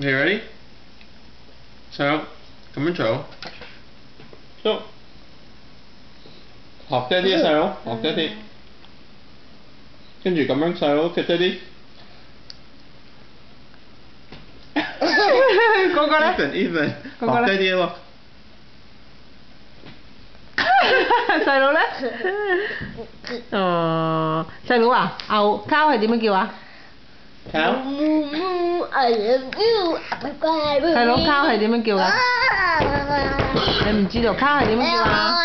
Okay, ready? 细佬咁样做，都学低啲细佬，学低啲，跟住咁样细佬踢低啲。嗰个咧？Even even，嗰个咧学低啲喎。细佬咧？哦，细佬啊，牛烤系点样叫啊？ Cow？ Moo moo, I love you. Bye bye. 细佬烤系点样叫㗎？你唔知道烤系点样叫啊？